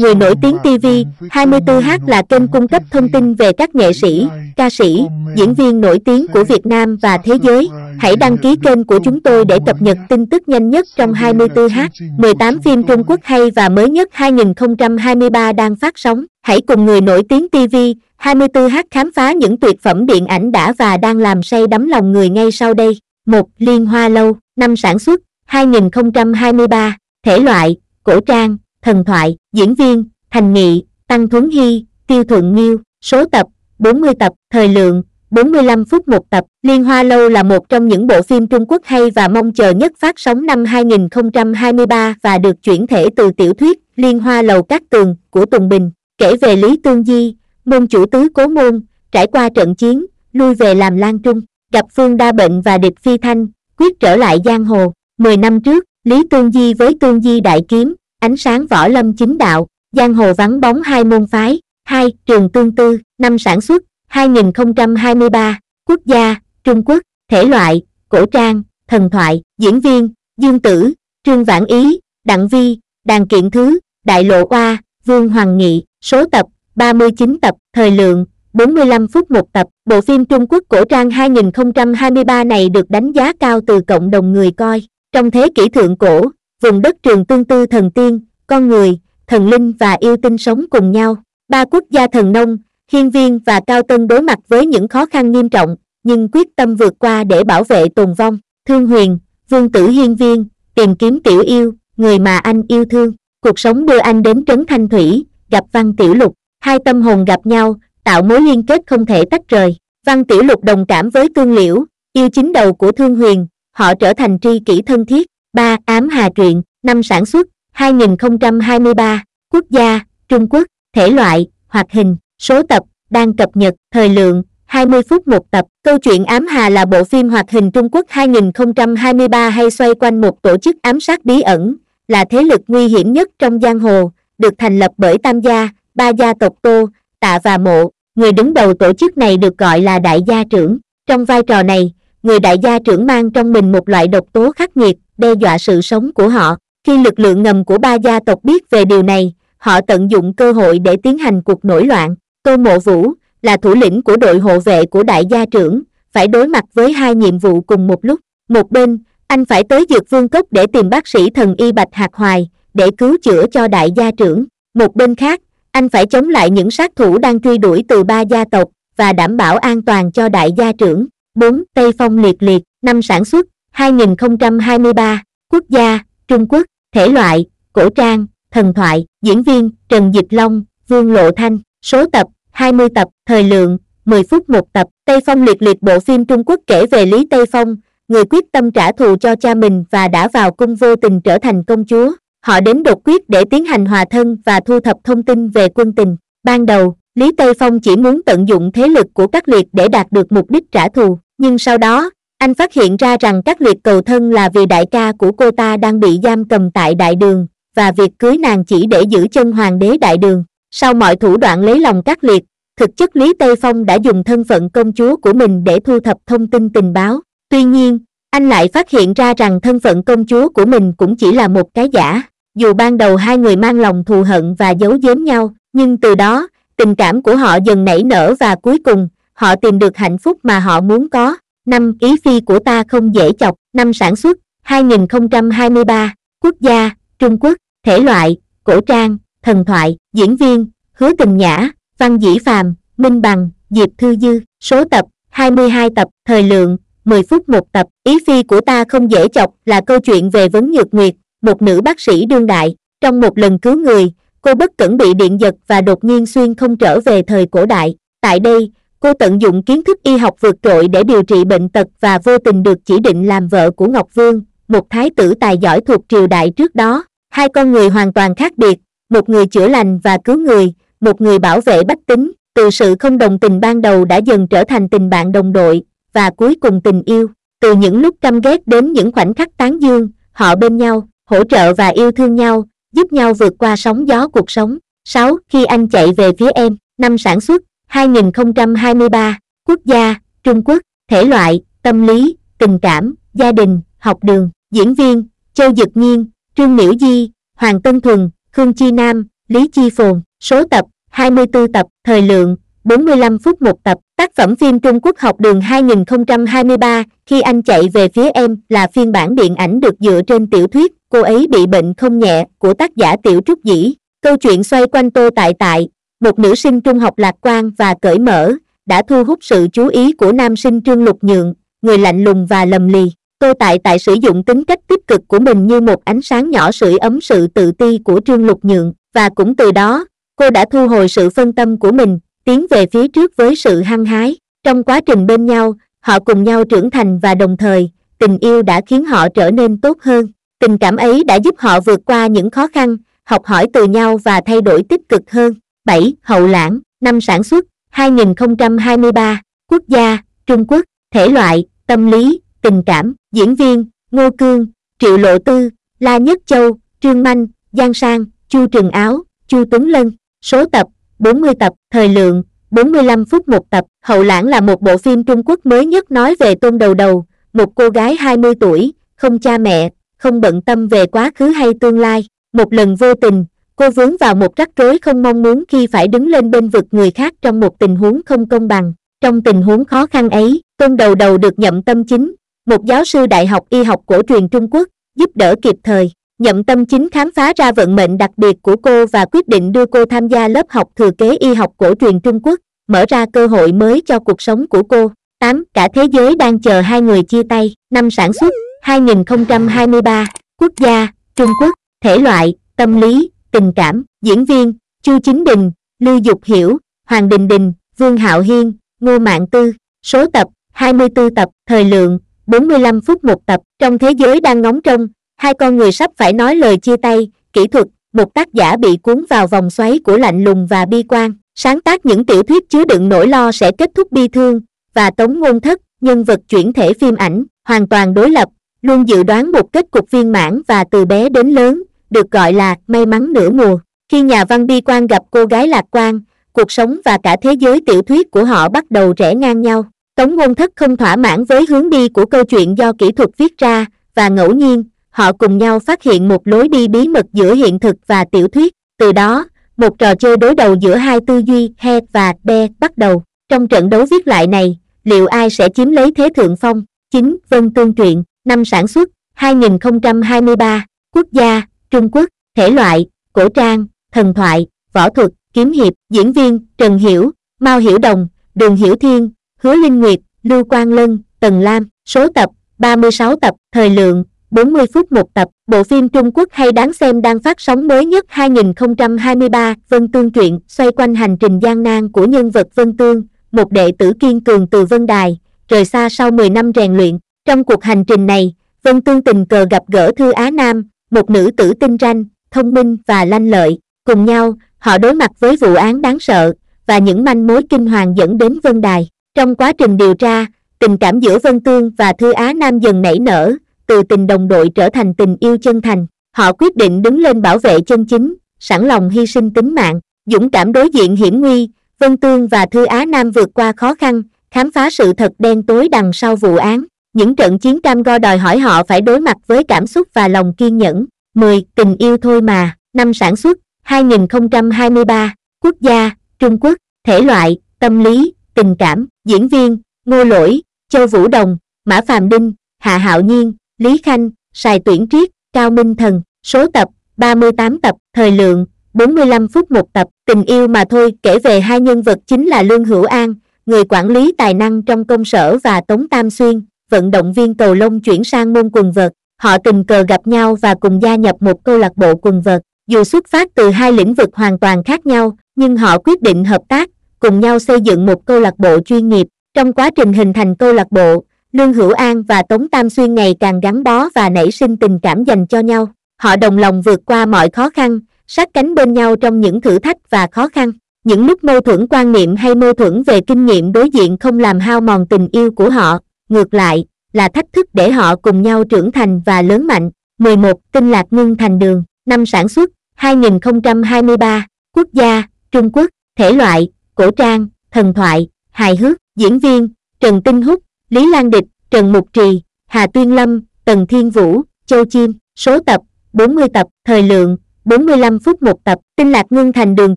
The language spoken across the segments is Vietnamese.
Người nổi tiếng TV, 24H là kênh cung cấp thông tin về các nghệ sĩ, ca sĩ, diễn viên nổi tiếng của Việt Nam và thế giới. Hãy đăng ký kênh của chúng tôi để cập nhật tin tức nhanh nhất trong 24H. 18 phim Trung Quốc hay và mới nhất 2023 đang phát sóng. Hãy cùng người nổi tiếng TV, 24H khám phá những tuyệt phẩm điện ảnh đã và đang làm say đắm lòng người ngay sau đây. 1. Liên Hoa Lâu, năm sản xuất, 2023, thể loại, cổ trang, thần thoại, diễn viên, thành nghị, tăng thuấn hy, tiêu thuận nghiêu, số tập, 40 tập, thời lượng, 45 phút một tập. Liên Hoa Lâu là một trong những bộ phim Trung Quốc hay và mong chờ nhất phát sóng năm 2023 và được chuyển thể từ tiểu thuyết Liên Hoa Lầu Cát Tường của Tùng Bình, kể về Lý Tương Di, môn chủ tứ cố môn, trải qua trận chiến, lui về làm lan trung, gặp Phương Đa Bệnh và địch Phi Thanh, quyết trở lại giang hồ. Mười năm trước, Lý Tương Di với Tương Di Đại Kiếm, ánh sáng võ lâm chính đạo, giang hồ vắng bóng hai môn phái, hai trường tương tư, năm sản xuất, 2023, quốc gia, Trung Quốc, thể loại, cổ trang, thần thoại, diễn viên, Dương Tử, Trương Vãn Ý, Đặng Vi, Đàn Kiện Thứ, Đại Lộ Oa, Vương Hoàng Nghị, số tập, 39 tập, thời lượng, 45 phút một tập. Bộ phim Trung Quốc cổ trang 2023 này được đánh giá cao từ cộng đồng người coi. Trong thế kỷ thượng cổ, vùng đất trường tương tư thần tiên, con người, thần linh và yêu tinh sống cùng nhau. Ba quốc gia thần nông, hiên viên và cao tân đối mặt với những khó khăn nghiêm trọng, nhưng quyết tâm vượt qua để bảo vệ tồn vong. Thương huyền, vương tử hiên viên, tìm kiếm tiểu yêu, người mà anh yêu thương. Cuộc sống đưa anh đến trấn Thanh Thủy, gặp Văn Tiểu Lục. Hai tâm hồn gặp nhau, tạo mối liên kết không thể tách rời. Văn Tiểu Lục đồng cảm với Tương Liễu, yêu chính đầu của Thương Huyền, họ trở thành tri kỷ thân thiết. 3. Ám Hà Truyện, năm sản xuất, 2023, quốc gia, Trung Quốc, thể loại, hoạt hình, số tập, đang cập nhật, thời lượng, 20 phút một tập. Câu chuyện Ám Hà là bộ phim hoạt hình Trung Quốc 2023 hay xoay quanh một tổ chức ám sát bí ẩn, là thế lực nguy hiểm nhất trong giang hồ, được thành lập bởi Tam gia, ba gia tộc Tô, Tạ và Mộ. Người đứng đầu tổ chức này được gọi là đại gia trưởng. Trong vai trò này, người đại gia trưởng mang trong mình một loại độc tố khắc nghiệt, đe dọa sự sống của họ. Khi lực lượng ngầm của ba gia tộc biết về điều này, họ tận dụng cơ hội để tiến hành cuộc nổi loạn. Tô Mộ Vũ là thủ lĩnh của đội hộ vệ của đại gia trưởng, phải đối mặt với hai nhiệm vụ cùng một lúc. Một bên, anh phải tới Dược Vương Cốc để tìm bác sĩ thần y Bạch Hạc Hoài, để cứu chữa cho đại gia trưởng. Một bên khác, anh phải chống lại những sát thủ đang truy đuổi từ ba gia tộc và đảm bảo an toàn cho đại gia trưởng. 4. Tây Phong liệt liệt, năm sản xuất, 2023, quốc gia, Trung Quốc, thể loại, cổ trang, thần thoại, diễn viên, Trần Dịch Long, Vương Lộ Thanh, số tập, 20 tập, thời lượng, 10 phút một tập. Tây Phong liệt liệt bộ phim Trung Quốc kể về Lý Tây Phong, người quyết tâm trả thù cho cha mình và đã vào cung vô tình trở thành công chúa. Họ đến đột quyết để tiến hành hòa thân và thu thập thông tin về quân tình. Ban đầu, Lý Tây Phong chỉ muốn tận dụng thế lực của các liệt để đạt được mục đích trả thù, nhưng sau đó, anh phát hiện ra rằng các liệt cầu thân là vì đại ca của cô ta đang bị giam cầm tại đại đường, và việc cưới nàng chỉ để giữ chân hoàng đế đại đường. Sau mọi thủ đoạn lấy lòng các liệt, thực chất Lý Tây Phong đã dùng thân phận công chúa của mình để thu thập thông tin tình báo. Tuy nhiên, anh lại phát hiện ra rằng thân phận công chúa của mình cũng chỉ là một cái giả. Dù ban đầu hai người mang lòng thù hận và giấu giếm nhau, nhưng từ đó, tình cảm của họ dần nảy nở và cuối cùng, họ tìm được hạnh phúc mà họ muốn có. Năm ý phi của ta không dễ chọc, năm sản xuất, 2023, quốc gia, Trung Quốc, thể loại, cổ trang, thần thoại, diễn viên, hứa tình nhã, văn dĩ phàm, minh bằng, diệp thư dư, số tập, 22 tập, thời lượng, 10 phút một tập. Ý phi của ta không dễ chọc là câu chuyện về vấn nhược nguyệt, một nữ bác sĩ đương đại. Trong một lần cứu người, cô bất cẩn bị điện giật và đột nhiên xuyên không trở về thời cổ đại. Tại đây, cô tận dụng kiến thức y học vượt trội để điều trị bệnh tật và vô tình được chỉ định làm vợ của Ngọc Vương, một thái tử tài giỏi thuộc triều đại trước đó. Hai con người hoàn toàn khác biệt, một người chữa lành và cứu người, một người bảo vệ bách tính. Từ sự không đồng tình ban đầu đã dần trở thành tình bạn đồng đội, và cuối cùng tình yêu. Từ những lúc căm ghét đến những khoảnh khắc tán dương, họ bên nhau, hỗ trợ và yêu thương nhau, giúp nhau vượt qua sóng gió cuộc sống. 6. Khi anh chạy về phía em, năm sản xuất, 2023, quốc gia, Trung Quốc, thể loại, tâm lý, tình cảm, gia đình, học đường, diễn viên, Châu Dực Nhiên, Trương Miễu Di, Hoàng Tân Thuần, Khương Chi Nam, Lý Chi Phồn, số tập, 24 tập, thời lượng, 45 phút một tập. Tác phẩm phim Trung Quốc học đường 2023, khi anh chạy về phía em là phiên bản điện ảnh được dựa trên tiểu thuyết Cô ấy bị bệnh không nhẹ của tác giả Tiểu Trúc Dĩ. Câu chuyện xoay quanh Tô Tại Tại, một nữ sinh trung học lạc quan và cởi mở, đã thu hút sự chú ý của nam sinh Trương Lục Nhượng, người lạnh lùng và lầm lì. Tô Tại Tại sử dụng tính cách tích cực của mình như một ánh sáng nhỏ sưởi ấm sự tự ti của Trương Lục Nhượng, và cũng từ đó, cô đã thu hồi sự phân tâm của mình, tiến về phía trước với sự hăng hái. Trong quá trình bên nhau, họ cùng nhau trưởng thành và đồng thời, tình yêu đã khiến họ trở nên tốt hơn. Tình cảm ấy đã giúp họ vượt qua những khó khăn, học hỏi từ nhau và thay đổi tích cực hơn. 7. Hậu lãng, năm sản xuất, 2023, quốc gia, Trung Quốc, thể loại, tâm lý, tình cảm, diễn viên, Ngô Cương, Triệu Lộ Tư, La Nhất Châu, Trương Manh, Giang Sang, Chu Trừng Áo, Chu Tuấn Lân, số tập, 40 tập, thời lượng, 45 phút một tập. Hậu lãng là một bộ phim Trung Quốc mới nhất nói về tôn đầu đầu, một cô gái 20 tuổi, không cha mẹ, không bận tâm về quá khứ hay tương lai. Một lần vô tình, cô vướng vào một rắc rối không mong muốn khi phải đứng lên bên vực người khác trong một tình huống không công bằng. Trong tình huống khó khăn ấy, tôn đầu đầu được nhậm tâm chính, một giáo sư đại học y học cổ truyền Trung Quốc, giúp đỡ kịp thời. Nhậm tâm chính khám phá ra vận mệnh đặc biệt của cô và quyết định đưa cô tham gia lớp học thừa kế y học cổ truyền Trung Quốc, mở ra cơ hội mới cho cuộc sống của cô. 8. Cả thế giới đang chờ hai người chia tay. Năm sản xuất, 2023, quốc gia, Trung Quốc, thể loại, tâm lý, tình cảm, diễn viên, Chu Chính Đình, Lưu Dục Hiểu, Hoàng Đình Đình, Vương Hạo Hiên, Ngô Mạng Tư, số tập, 24 tập, thời lượng, 45 phút một tập. Trong thế giới đang ngóng trông, hai con người sắp phải nói lời chia tay, kỹ thuật, một tác giả bị cuốn vào vòng xoáy của lạnh lùng và bi quan, sáng tác những tiểu thuyết chứa đựng nỗi lo sẽ kết thúc bi thương, và tống ngôn thất, nhân vật chuyển thể phim ảnh, hoàn toàn đối lập, luôn dự đoán một kết cục viên mãn và từ bé đến lớn, được gọi là may mắn nửa mùa. Khi nhà văn bi quan gặp cô gái lạc quan, cuộc sống và cả thế giới tiểu thuyết của họ bắt đầu rẽ ngang nhau. Tống ngôn thất không thỏa mãn với hướng đi của câu chuyện do kỹ thuật viết ra, và ngẫu nhiên, họ cùng nhau phát hiện một lối đi bí mật giữa hiện thực và tiểu thuyết. Từ đó, một trò chơi đối đầu giữa hai tư duy he và be bắt đầu. Trong trận đấu viết lại này, liệu ai sẽ chiếm lấy thế thượng phong? Chính Vân Tương Truyện, năm sản xuất, 2023, quốc gia, Trung Quốc, thể loại, cổ trang, thần thoại, võ thuật, kiếm hiệp, diễn viên, Trần Hiểu, Mao Hiểu Đồng, Đường Hiểu Thiên, Hứa Linh Nguyệt, Lưu Quang Lân, Tần Lam, số tập, 36 tập, thời lượng, 40 phút một tập, bộ phim Trung Quốc hay đáng xem đang phát sóng mới nhất 2023, Vân Tương truyện, xoay quanh hành trình gian nan của nhân vật Vân Tương, một đệ tử kiên cường từ Vân Đài, rời xa sau 10 năm rèn luyện. Trong cuộc hành trình này, Vân Tương tình cờ gặp gỡ Thư Á Nam, một nữ tử tinh ranh, thông minh và lanh lợi. Cùng nhau, họ đối mặt với vụ án đáng sợ và những manh mối kinh hoàng dẫn đến Vân Đài. Trong quá trình điều tra, tình cảm giữa Vân Tương và Thư Á Nam dần nảy nở, từ tình đồng đội trở thành tình yêu chân thành. Họ quyết định đứng lên bảo vệ chân chính, sẵn lòng hy sinh tính mạng, dũng cảm đối diện hiểm nguy, Vân Tương và Thư Á Nam vượt qua khó khăn, khám phá sự thật đen tối đằng sau vụ án. Những trận chiến cam go đòi hỏi họ phải đối mặt với cảm xúc và lòng kiên nhẫn. 10. Tình yêu thôi mà, năm sản xuất, 2023, quốc gia, Trung Quốc, thể loại, tâm lý, tình cảm, diễn viên, Ngô Lỗi, Châu Vũ Đồng, Mã Phàm Đinh, Hạ Hạo Nhiên, Lý Khanh, Sài Tuyển Triết, Cao Minh Thần, số tập, 38 tập, thời lượng, 45 phút một tập, tình yêu mà thôi kể về hai nhân vật chính là Lương Hữu An, người quản lý tài năng trong công sở và Tống Tam Xuyên, vận động viên cầu lông chuyển sang môn quần vợt. Họ tình cờ gặp nhau và cùng gia nhập một câu lạc bộ quần vợt. Dù xuất phát từ hai lĩnh vực hoàn toàn khác nhau, nhưng họ quyết định hợp tác, cùng nhau xây dựng một câu lạc bộ chuyên nghiệp. Trong quá trình hình thành câu lạc bộ, Lương Hữu An và Tống Tam Xuyên ngày càng gắn bó và nảy sinh tình cảm dành cho nhau. Họ đồng lòng vượt qua mọi khó khăn, sát cánh bên nhau trong những thử thách và khó khăn. Những lúc mâu thuẫn quan niệm hay mâu thuẫn về kinh nghiệm đối diện không làm hao mòn tình yêu của họ, ngược lại, là thách thức để họ cùng nhau trưởng thành và lớn mạnh. 11. Tinh lạc ngưng thành đường, năm sản xuất, 2023, quốc gia, Trung Quốc, thể loại, cổ trang, thần thoại, hài hước, diễn viên, Trần Tinh Húc, Lý Lan Địch, Trần Mục Trì, Hà Tuyên Lâm, Tần Thiên Vũ, Châu Chim, số tập, 40 tập, thời lượng, 45 phút một tập. Tinh Lạc Ngưng Thành đường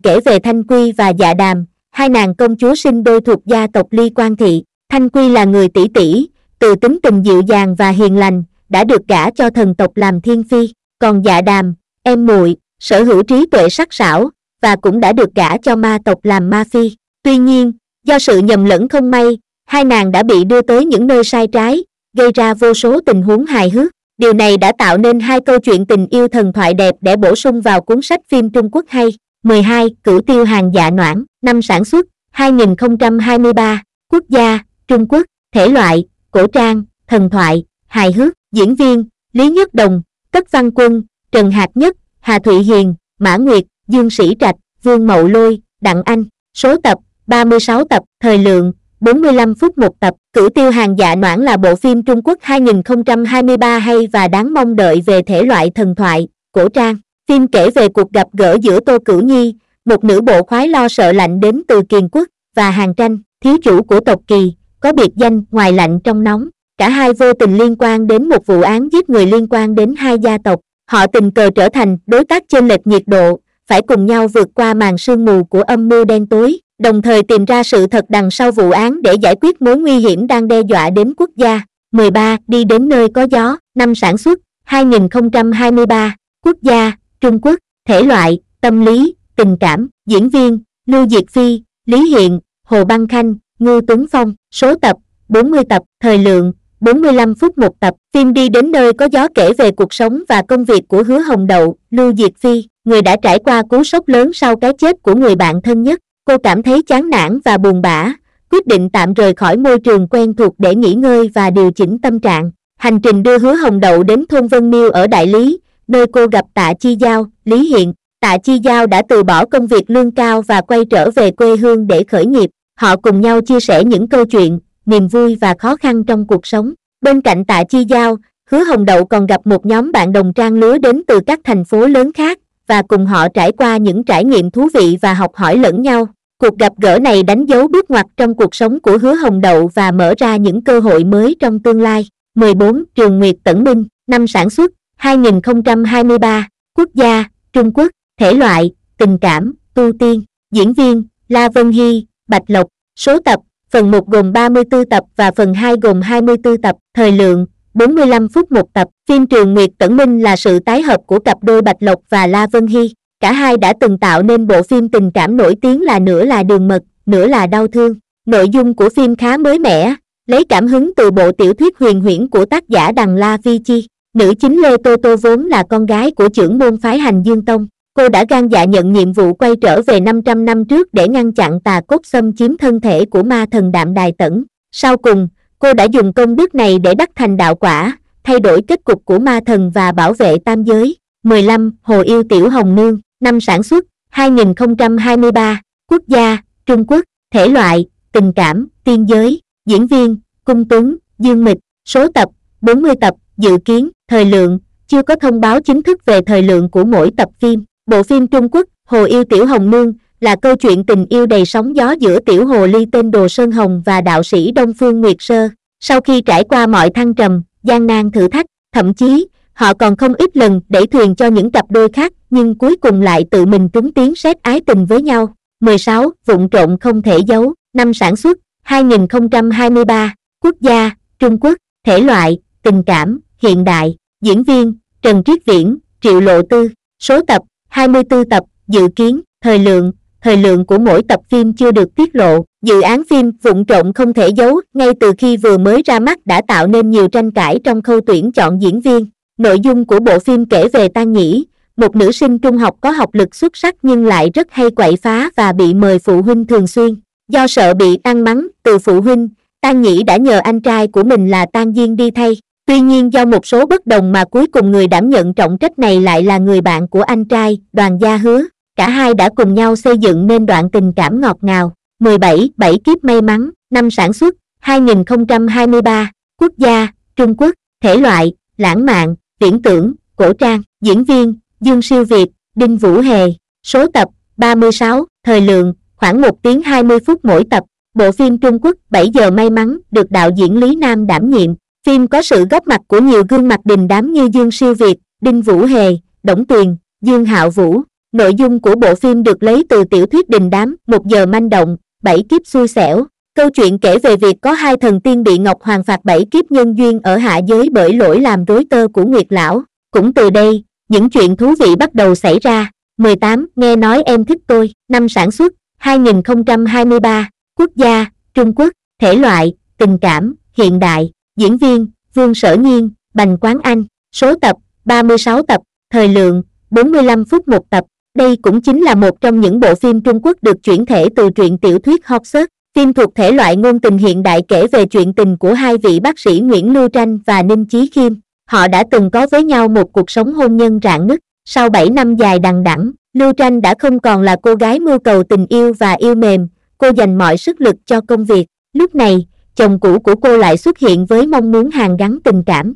kể về Thanh Quy và Dạ Đàm, hai nàng công chúa sinh đôi thuộc gia tộc Ly Quan Thị. Thanh Quy là người tỷ tỷ, từ tính tình dịu dàng và hiền lành, đã được gả cho thần tộc làm thiên phi. Còn Dạ Đàm, em muội, sở hữu trí tuệ sắc sảo, và cũng đã được gả cho ma tộc làm ma phi. Tuy nhiên, do sự nhầm lẫn không may, hai nàng đã bị đưa tới những nơi sai trái, gây ra vô số tình huống hài hước. Điều này đã tạo nên hai câu chuyện tình yêu thần thoại đẹp để bổ sung vào cuốn sách phim Trung Quốc hay. 12. Cửu tiêu hàng dạ noãn, năm sản xuất, 2023, quốc gia, Trung Quốc, thể loại, cổ trang, thần thoại, hài hước, diễn viên, Lý Nhất Đồng, Tất Văn Quân, Trần Hạc Nhất, Hà Thụy Hiền, Mã Nguyệt, Dương Sĩ Trạch, Vương Mậu Lôi, Đặng Anh, số tập, 36 tập, thời lượng, 45 phút một tập. Cửu tiêu hàng dạ noãn là bộ phim Trung Quốc 2023 hay và đáng mong đợi về thể loại thần thoại, cổ trang. Phim kể về cuộc gặp gỡ giữa Tô Cửu Nhi, một nữ bộ khoái lo sợ lạnh đến từ Kiền Quốc, và Hàng Tranh, thiếu chủ của tộc Kỳ, có biệt danh ngoài lạnh trong nóng. Cả hai vô tình liên quan đến một vụ án giết người liên quan đến hai gia tộc. Họ tình cờ trở thành đối tác trên lệch nhiệt độ, phải cùng nhau vượt qua màn sương mù của âm mưu đen tối, đồng thời tìm ra sự thật đằng sau vụ án để giải quyết mối nguy hiểm đang đe dọa đến quốc gia. 13. Đi đến nơi có gió, năm sản xuất, 2023, quốc gia, Trung Quốc, thể loại, tâm lý, tình cảm, diễn viên, Lưu Diệt Phi, Lý Hiện, Hồ Băng Khanh, Ngư Tuấn Phong, số tập, 40 tập, thời lượng, 45 phút một tập. Phim đi đến nơi có gió kể về cuộc sống và công việc của Hứa Hồng Đậu, Lưu Diệt Phi, người đã trải qua cú sốc lớn sau cái chết của người bạn thân nhất. Cô cảm thấy chán nản và buồn bã, quyết định tạm rời khỏi môi trường quen thuộc để nghỉ ngơi và điều chỉnh tâm trạng. Hành trình đưa hứa hồng đậu đến thôn Vân Miêu ở Đại Lý, nơi cô gặp Tạ Chi Giao, Lý Hiện. Tạ Chi Giao đã từ bỏ công việc lương cao và quay trở về quê hương để khởi nghiệp. Họ cùng nhau chia sẻ những câu chuyện, niềm vui và khó khăn trong cuộc sống. Bên cạnh Tạ Chi Giao, Hứa Hồng Đậu còn gặp một nhóm bạn đồng trang lứa đến từ các thành phố lớn khác, và cùng họ trải qua những trải nghiệm thú vị và học hỏi lẫn nhau. Cuộc gặp gỡ này đánh dấu bước ngoặt trong cuộc sống của Hứa Hồng Đậu và mở ra những cơ hội mới trong tương lai. 14. Trường Nguyệt Tẩn Minh, năm sản xuất, 2023, quốc gia, Trung Quốc, thể loại, tình cảm, tu tiên, diễn viên, La Vân Hy, Bạch Lộc, số tập, phần 1 gồm 34 tập và phần 2 gồm 24 tập, thời lượng, 45 phút một tập. Phim Trường Nguyệt Tẩn Minh là sự tái hợp của cặp đôi Bạch Lộc và La Vân Hy. Cả hai đã từng tạo nên bộ phim tình cảm nổi tiếng là nửa là đường mật, nửa là đau thương. Nội dung của phim khá mới mẻ, lấy cảm hứng từ bộ tiểu thuyết huyền huyễn của tác giả Đằng La Vi Chi. Nữ chính Lê Tô Tô vốn là con gái của trưởng môn phái hành Dương Tông. Cô đã gan dạ nhận nhiệm vụ quay trở về 500 năm trước để ngăn chặn tà cốt xâm chiếm thân thể của ma thần đạm đài tẩn. Sau cùng, cô đã dùng công đức này để đắc thành đạo quả, thay đổi kết cục của ma thần và bảo vệ tam giới. 15. Hồ Yêu Tiểu Hồng Nương, năm sản xuất, 2023, quốc gia, Trung Quốc, thể loại, tình cảm, tiên giới, diễn viên, cung tuấn, dương mịch, số tập, 40 tập, dự kiến, thời lượng, chưa có thông báo chính thức về thời lượng của mỗi tập phim. Bộ phim Trung Quốc, Hồ Yêu Tiểu Hồng Nương, là câu chuyện tình yêu đầy sóng gió giữa tiểu hồ ly tên Đồ Sơn Hồng và đạo sĩ Đông Phương Nguyệt Sơ. Sau khi trải qua mọi thăng trầm, gian nan thử thách, thậm chí, họ còn không ít lần đẩy thuyền cho những cặp đôi khác, nhưng cuối cùng lại tự mình trúng tiếng xét ái tình với nhau. 16. Vụn trộn không thể giấu, năm sản xuất, 2023, quốc gia, Trung Quốc, thể loại, tình cảm, hiện đại, diễn viên, Trần Triết Viễn, Triệu Lộ Tư, số tập, 24 tập, dự kiến, thời lượng, thời lượng của mỗi tập phim chưa được tiết lộ. Dự án phim vụn trộn không thể giấu ngay từ khi vừa mới ra mắt đã tạo nên nhiều tranh cãi trong khâu tuyển chọn diễn viên. Nội dung của bộ phim kể về Tan Nhĩ, một nữ sinh trung học có học lực xuất sắc nhưng lại rất hay quậy phá và bị mời phụ huynh thường xuyên. Do sợ bị ăn mắng từ phụ huynh, Tan Nhĩ đã nhờ anh trai của mình là Tan Diên đi thay. Tuy nhiên do một số bất đồng mà cuối cùng người đảm nhận trọng trách này lại là người bạn của anh trai, đoàn gia hứa. Cả hai đã cùng nhau xây dựng nên đoạn tình cảm ngọt ngào. 17. Bảy kiếp may mắn, năm sản xuất, 2023, quốc gia, Trung Quốc, thể loại, lãng mạn, viễn tưởng, cổ trang, diễn viên, Dương Siêu Việt, Đinh Vũ Hề, số tập, 36, thời lượng, khoảng 1 tiếng 20 phút mỗi tập. Bộ phim Trung Quốc 7 giờ may mắn được đạo diễn Lý Nam đảm nhiệm. Phim có sự góp mặt của nhiều gương mặt đình đám như Dương Siêu Việt, Đinh Vũ Hề, Đổng Tuyền, Dương Hạo Vũ. Nội dung của bộ phim được lấy từ tiểu thuyết đình đám, một giờ manh động, bảy kiếp xui xẻo. Câu chuyện kể về việc có hai thần tiên bị Ngọc Hoàng phạt bảy kiếp nhân duyên ở hạ giới bởi lỗi làm rối tơ của Nguyệt Lão. Cũng từ đây, những chuyện thú vị bắt đầu xảy ra. 18. Nghe nói em thích tôi. Năm sản xuất, 2023. Quốc gia, Trung Quốc. Thể loại, tình cảm, hiện đại. Diễn viên, Vương Sở Nhiên, Bành Quán Anh. Số tập, 36 tập. Thời lượng, 45 phút một tập. Đây cũng chính là một trong những bộ phim Trung Quốc được chuyển thể từ truyện tiểu thuyết hot Hogsett. Phim thuộc thể loại ngôn tình hiện đại kể về chuyện tình của hai vị bác sĩ Nguyễn Lưu Tranh và Ninh Chí Khiêm. Họ đã từng có với nhau một cuộc sống hôn nhân rạn nứt. Sau 7 năm dài đằng đẵng, Lưu Tranh đã không còn là cô gái mưu cầu tình yêu và yêu mềm, cô dành mọi sức lực cho công việc. Lúc này, chồng cũ của cô lại xuất hiện với mong muốn hàn gắn tình cảm.